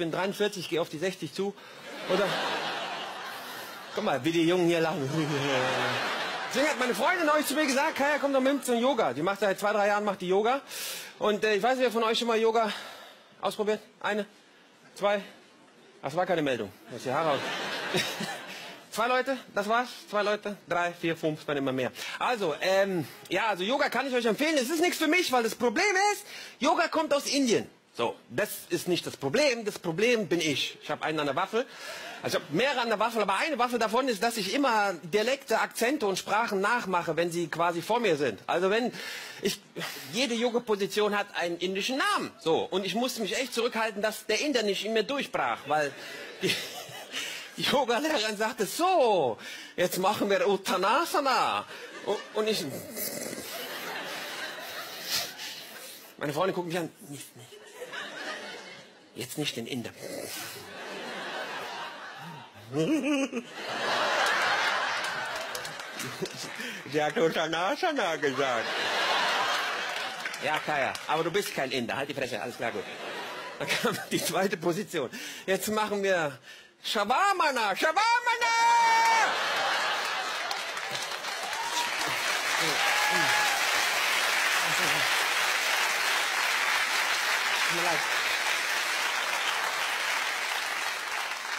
bin 43, gehe auf die 60 zu. Oder guck mal, wie die Jungen hier lachen. Deswegen hat meine Freundin euch zu mir gesagt, Kaya, komm doch mit zum Yoga. Die macht seit zwei, drei Jahren macht die Yoga. Und äh, ich weiß nicht, wer von euch schon mal Yoga ausprobiert? Eine? Zwei? Das war keine Meldung. Das die Haare aus. Zwei Leute, das war's. Zwei Leute, drei, vier, fünf, dann immer mehr. Also, ähm, ja, also Yoga kann ich euch empfehlen. Es ist nichts für mich, weil das Problem ist, Yoga kommt aus Indien. So, das ist nicht das Problem. Das Problem bin ich. Ich habe einen an der Waffel. Also ich habe mehrere an der Waffel, aber eine Waffel davon ist, dass ich immer Dialekte, Akzente und Sprachen nachmache, wenn sie quasi vor mir sind. Also wenn ich jede Yoga-Position hat einen indischen Namen. So und ich musste mich echt zurückhalten, dass der Inder nicht in mir durchbrach, weil die, die Yoga-Lehrerin sagte so, jetzt machen wir Uttanasana und, ich meine Freundin guckt mich an. Nicht, nicht. Jetzt nicht den Inder. Sie hat Uttanasana gesagt. Ja, Kaya, aber du bist kein Inder. Halt die Fresse, alles klar, gut. Dann kam die zweite Position. Jetzt machen wir Shavamana, Shavamana! Tut mir leid. Die